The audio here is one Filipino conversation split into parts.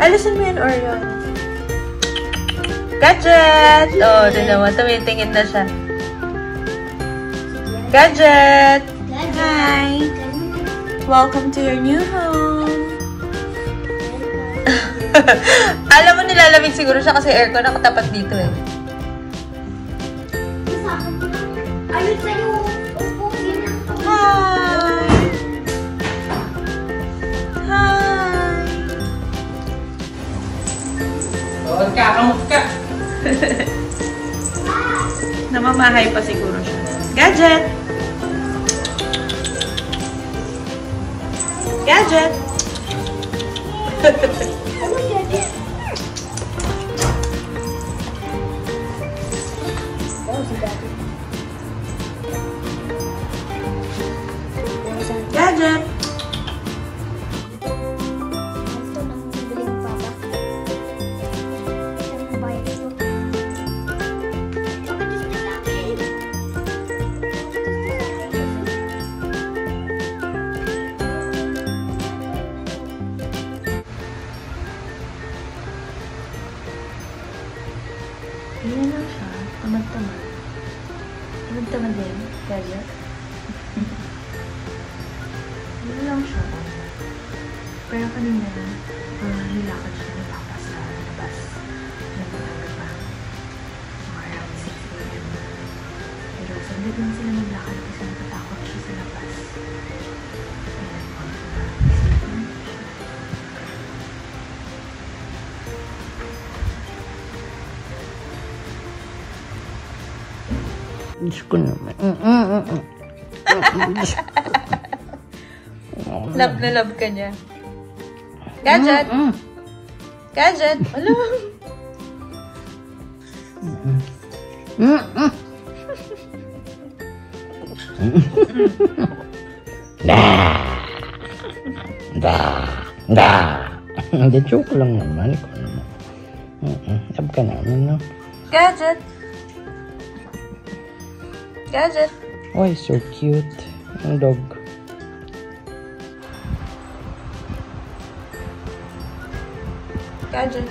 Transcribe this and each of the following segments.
Alisin mo yun, Orion. Gadget! Oh, din naman. Tumitingin na siya. Gadget! Hi! Welcome to your new home. Alam mo, nilalamig siguro siya kasi aircon nakatapat dito eh. Ayun sa'yo. Huwag ka. Namamahay pa siguro siya. Gadget! Gadget! Ano yan? Ganyan lang siya. Tamad-tamad. Tamad-tamad din. Gadget. Ganyan lang siya. Pero kanina, uh, nilakad siya ni Papa sa labas. Nagpataga pa. Mga around 6 a.m. Pero saglit lang sila Diyos ko naman. Mm, mm, mm, mm. Love na love ka niya. Gadget! Mm, Gadget! Alam mo. mm, mm. Da. Da. Da. Hindi, joke lang naman. Ikaw naman. Mm, mm. Love ka namin, no? Gadget! Gadget! Why so cute? Ang dog. Gadget!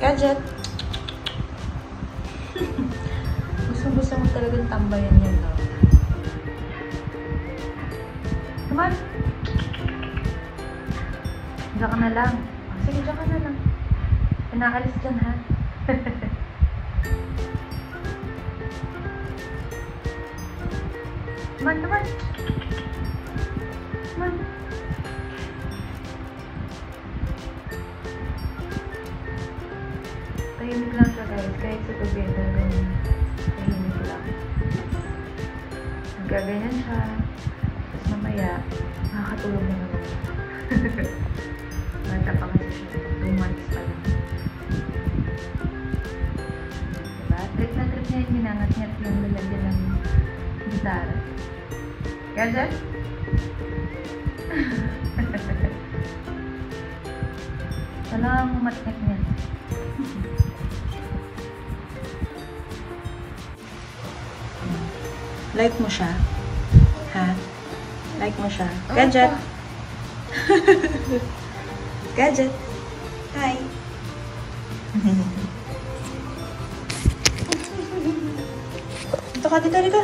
Gadget! Gusto-gusto mo talagang tambayan yan, no? Come on! Diyan ka na lang. Pinakalis dyan, ha? on! Come on. Tahimik lang siya guys. Kahit sa gabi talagang tahimik lang. Nagaganyan siya. Tapos mamaya, nakakatulog na naman. Bata pa kasi siya. Ginangat-ngat yung lalagyan ng gitara. Gadget? Talagang umatngat niya. Like mo siya? Ha? Like mo siya? Gadget? Gadget? Hi! dito.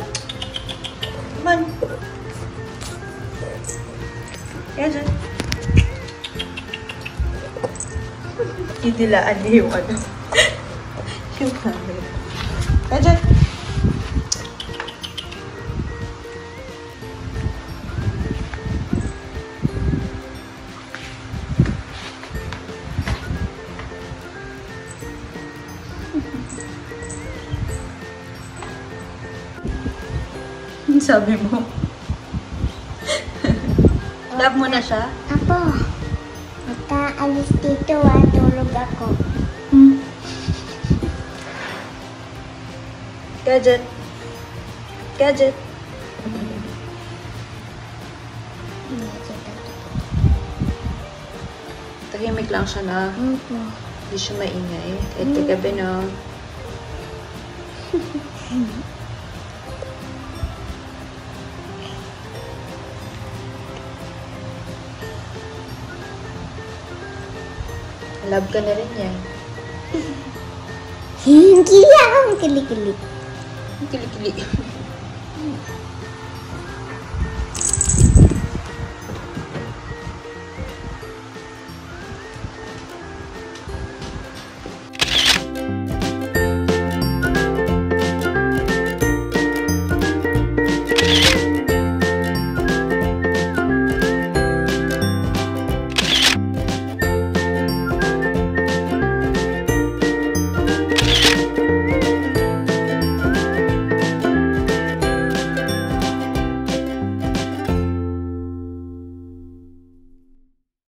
Come on. Gadget. Idilaan niya yung ano. yung camera. Gadget. Ang sabi mo? Love mo na siya? Apo, magkaalis dito ah, tulog ako. Hmm. Gadget. Gadget. Tahimik lang siya na. Opo. Hindi siya maingay. Kahit kagabi no. Love ka na rin yan. Hindi ako kilikili. Kili-kili.